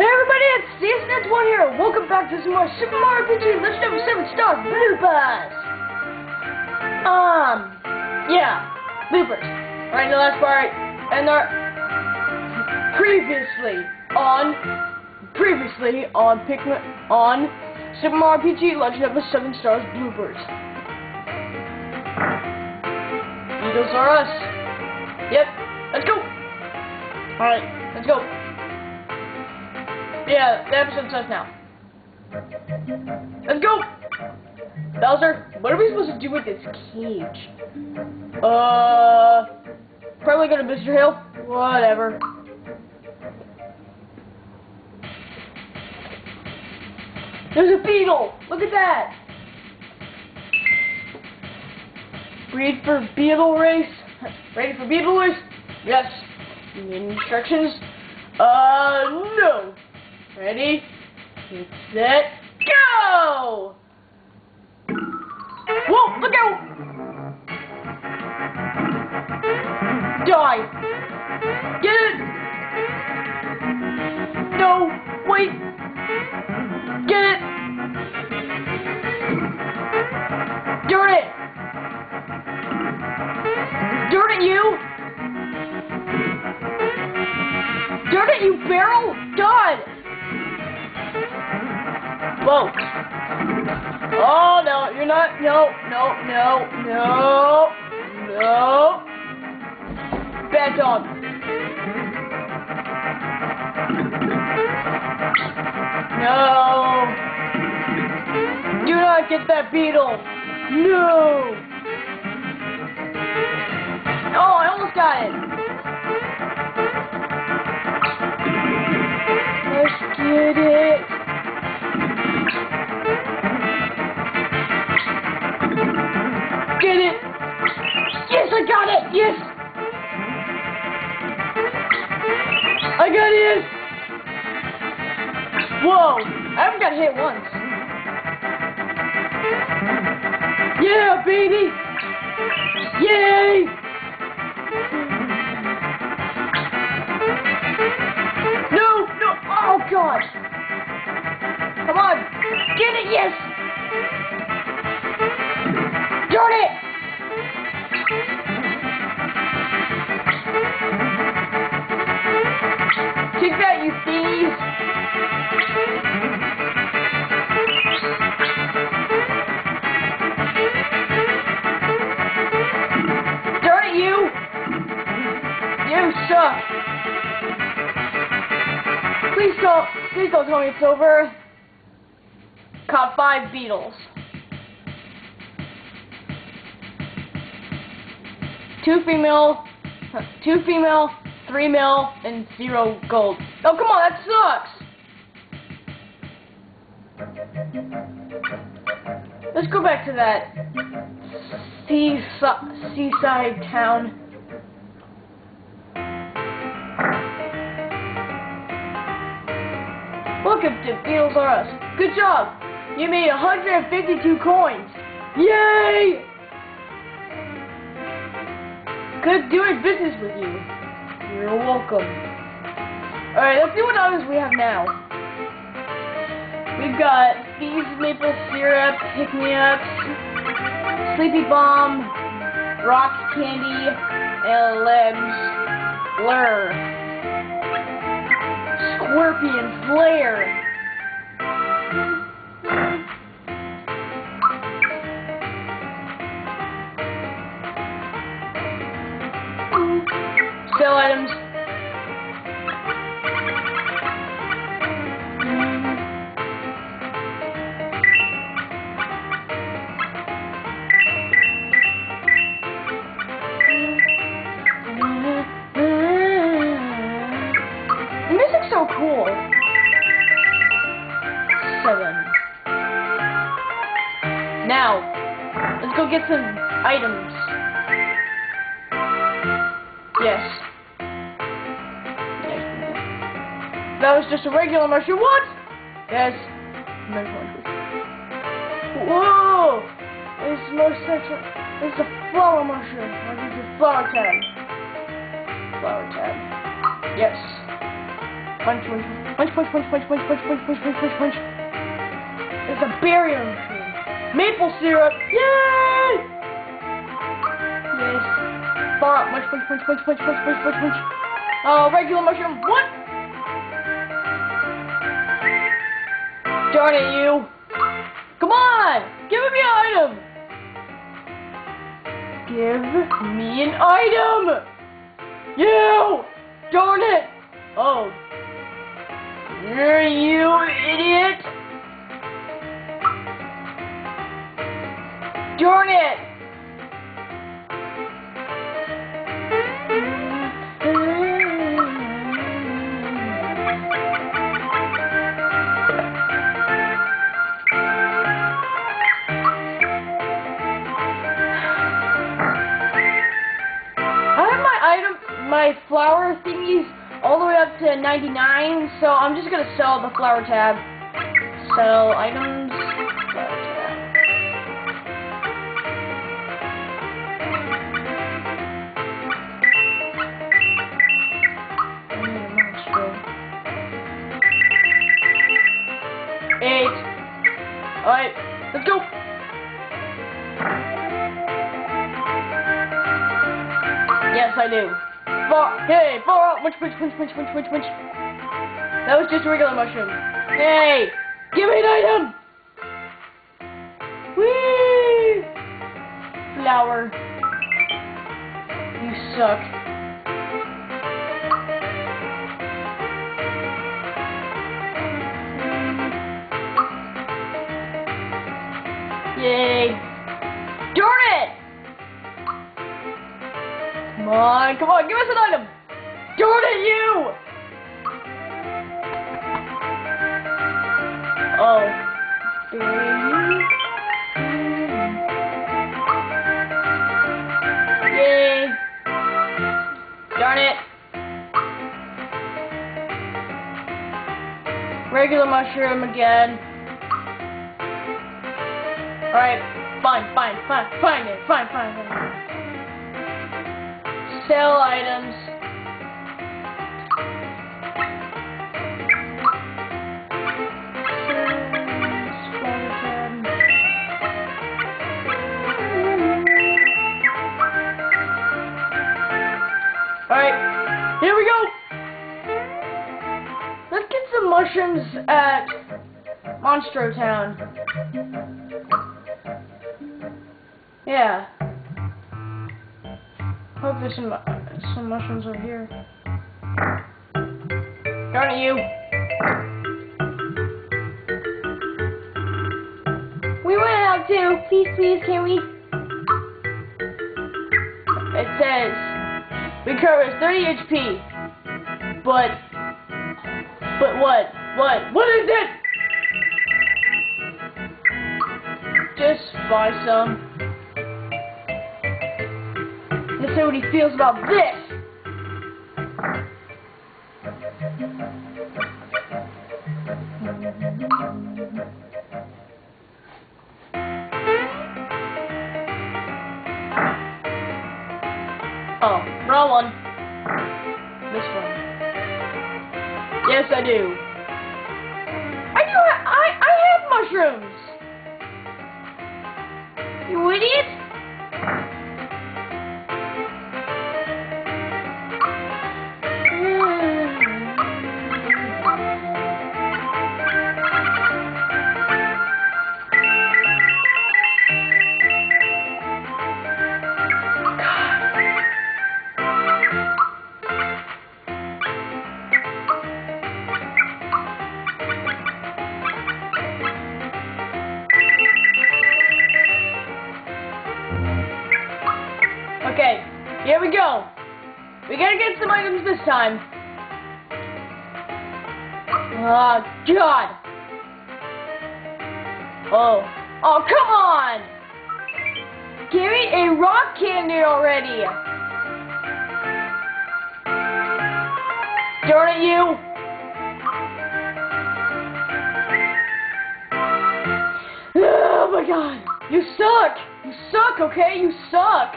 Hey everybody, it's CSNet1 here. Welcome back to some more Super Mario RPG Legend of 7 Stars bloopers. Um, yeah, bloopers. Right in the last part, and our previously on, previously on Pikmin, on Super Mario RPG Legend of the 7 Stars bloopers. Beetles are us. Yep, let's go. Alright, let's go. Yeah, the episode starts now. Let's go! Bowser, what are we supposed to do with this cage? Uh, probably go to Mr. Hill. Whatever. There's a beetle! Look at that! Breed for beetle race. Ready for beetle race? Yes. Instructions? Uh, no. Ready? Set, go! Whoa, look out! Die! Get it! No, wait! Get it! Darn it! Darn it, you! Darn it, you barrel! God! Whoa. Oh, no, you're not. No, no, no, no, no. Bad dog. No. Do not get that beetle. No. Oh, I almost got it. Let's get it. Yes! I got it! Whoa! I haven't got hit once. Yeah, baby! Yay! No! No! Oh, God! Come on! Get it! Yes! Darn it! Take that, you thieves! Please don't, please don't tell me it's over. Caught five beetles. two female, two female, three mil and zero gold. Oh, come on, that sucks! Let's go back to that seaside, seaside town. Welcome to Beetles R Us. Good job! You made 152 coins! Yay! Good doing business with you. You're welcome. Alright, let's see what others we have now. We've got Thieves Maple Syrup, Pick Me Ups, Sleepy Bomb, Rock Candy, and Lamb's Lure. Scorpion Flare. Sell items. So cool. Seven. Now, let's go get some items. Yes. That was just a regular mushroom. What? Yes. Whoa! It's more sexual. It's a flower mushroom. I need the flower tab. Flower tab. Yes. Punch, punch, punch, punch, punch, punch, punch, punch, punch, punch, punch, punch. It's a barrier machine. Maple syrup. Yay! Yes. Up. Punch, punch, punch, punch, punch, punch, punch, punch, punch. Oh, regular mushroom. What? Darn it, you. Come on! Give me an item! Give me an item! You! Darn it! Oh. You're you idiot! Darn it! 99, so I'm just gonna sell the flower tab. Sell items. Eight. Alright, let's go. Yes, I do. Hey, far out. Punch, punch, punch, punch, punch, punch, punch. That was just a regular mushroom. Hey, give me an item. Whee! Flower. You suck. Yay. Darn it! Come on, come on, give us an item! Darn it, you! Oh. Yay! Darn it! Regular mushroom again. Alright, fine, fine, fine, fine fine, fine, fine. Sell items. Mushrooms at Monstro Town. Yeah. Hope there's some some mushrooms over here. Darn it, you! We went out too. Please, please, can we? It says recovers 30 HP. But, but what? What? What is it? Just buy some. Let's see what he feels about this. Oh, wrong one. This one. Yes, I do. Mushrooms. You idiot. Here we go. We gotta get some items this time. Oh, God. Oh. Oh, come on! Give me a rock candy already! Darn it, you! Oh my god! You suck! You suck, okay? You suck!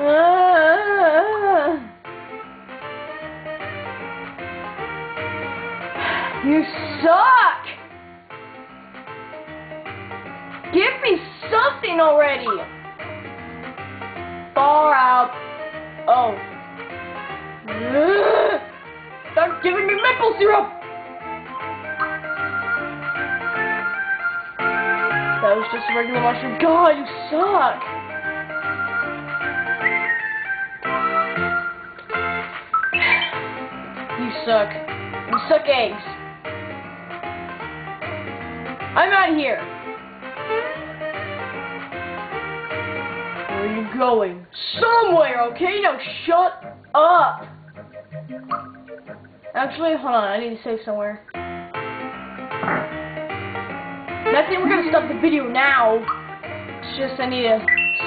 Ah. You suck! Give me something already! Far out. Oh. Stop giving me maple syrup! That was just a regular mushroom. God, you suck! Suck. Suck eggs. I'm out of here. Where are you going? Somewhere, okay? Now shut up. Actually, hold on. I need to save somewhere. Not saying we're gonna stop the video now. It's just I need to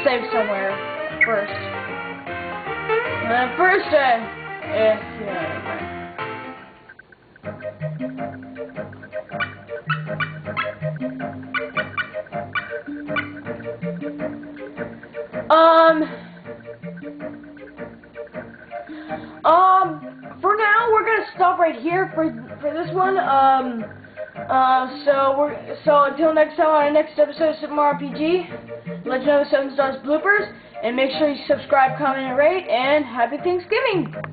save somewhere first. Uh, first, uh, eh, yeah, Um, um, for now we're gonna stop right here for for this one. Um, uh, so we're so until next time on the next episode of Super Mario RPG, Legend of the Seven Stars bloopers, and make sure you subscribe, comment, and rate, and happy Thanksgiving.